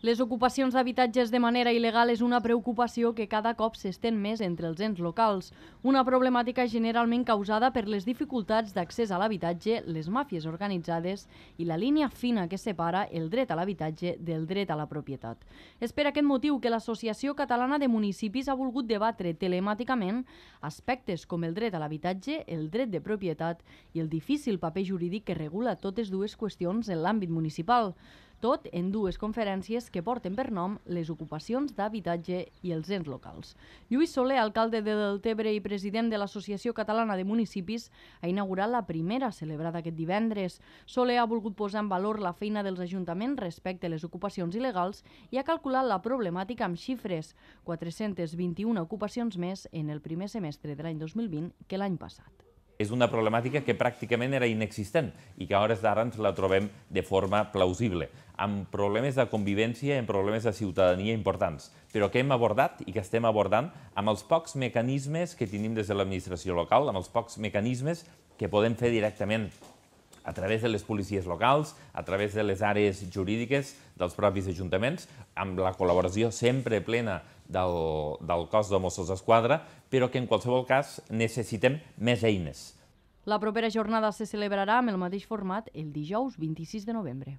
Les ocupacions d'habitatges de manera il·legal és una preocupació que cada cop s'estén més entre els ens locals. Una problemàtica generalment causada per les dificultats d'accés a l'habitatge, les màfies organitzades i la línia fina que separa el dret a l'habitatge del dret a la propietat. És per aquest motiu que l'Associació Catalana de Municipis ha volgut debatre telemàticament aspectes com el dret a l'habitatge, el dret de propietat i el difícil paper jurídic que regula totes dues qüestions en l'àmbit municipal tot en dues conferències que porten per nom les ocupacions d'habitatge i els ens locals. Lluís Soler, alcalde de Deltebre i president de l'Associació Catalana de Municipis, ha inaugurat la primera celebrada aquest divendres. Soler ha volgut posar en valor la feina dels ajuntaments respecte a les ocupacions il·legals i ha calculat la problemàtica amb xifres, 421 ocupacions més en el primer semestre de l'any 2020 que l'any passat és una problemàtica que pràcticament era inexistent i que a hores d'ara ens la trobem de forma plausible, amb problemes de convivència i amb problemes de ciutadania importants, però que hem abordat i que estem abordant amb els pocs mecanismes que tenim des de l'administració local, amb els pocs mecanismes que podem fer directament a través de les policies locals, a través de les àrees jurídiques dels propis ajuntaments, amb la col·laboració sempre plena del, del cos de Mossos d'Esquadra, però que en qualsevol cas necessitem més eines. La propera jornada se celebrarà amb el mateix format el dijous 26 de novembre.